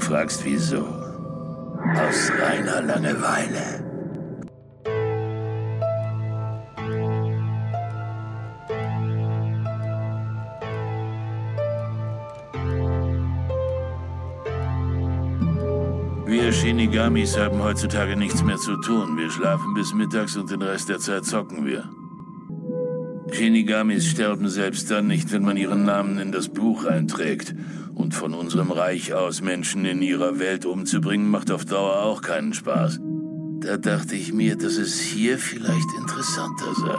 fragst wieso. Aus reiner Langeweile. Wir Shinigamis haben heutzutage nichts mehr zu tun. Wir schlafen bis mittags und den Rest der Zeit zocken wir. Shinigamis sterben selbst dann nicht, wenn man ihren Namen in das Buch einträgt. Und von unserem Reich aus Menschen in ihrer Welt umzubringen, macht auf Dauer auch keinen Spaß. Da dachte ich mir, dass es hier vielleicht interessanter sei.